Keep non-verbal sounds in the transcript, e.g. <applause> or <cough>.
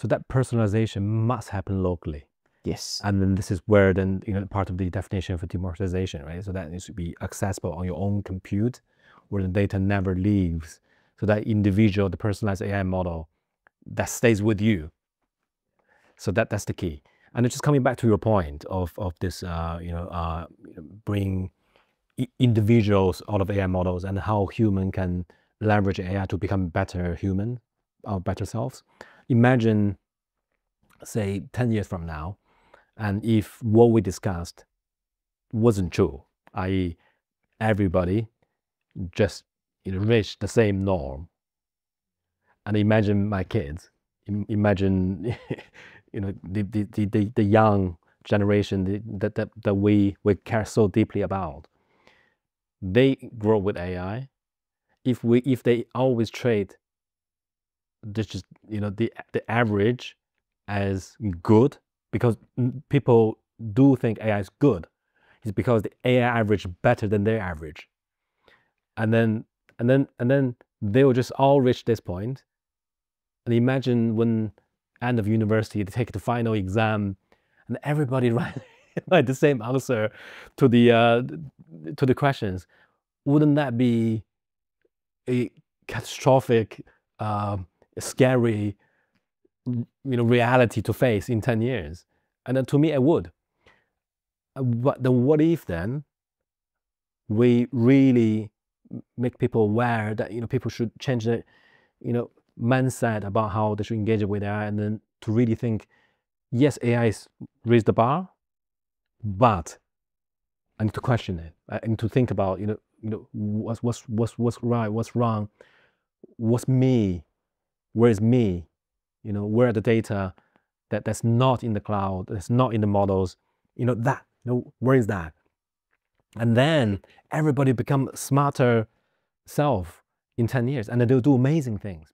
So that personalization must happen locally. Yes. And then this is where then you know part of the definition for democratization, right? So that needs to be accessible on your own compute, where the data never leaves. So that individual, the personalized AI model, that stays with you. So that that's the key. And it's just coming back to your point of of this, uh, you know, uh, bring individuals out of AI models and how human can leverage AI to become better human, our better selves. Imagine, say, 10 years from now, and if what we discussed wasn't true, i.e., everybody just reached the same norm, and imagine my kids, imagine <laughs> you know the, the, the, the young generation that, that, that we, we care so deeply about they grow with AI. If we if they always trade this just you know the the average as good because people do think AI is good, it's because the AI average better than their average, and then and then and then they will just all reach this point. and imagine when end of university they take the final exam, and everybody <laughs> write write the same answer to the uh, to the questions, wouldn't that be a catastrophic, uh, scary, you know, reality to face in 10 years? And then to me, it would. Uh, but then what if then we really make people aware that, you know, people should change their, you know, mindset about how they should engage with AI and then to really think, yes, AI is raised the bar, but I need to question it. I need to think about, you know, you know, what's what's what's what's right, what's wrong, what's me, where is me, you know, where are the data that that's not in the cloud, that's not in the models, you know, that, you know, where is that? And then everybody become smarter self in 10 years and they'll do amazing things.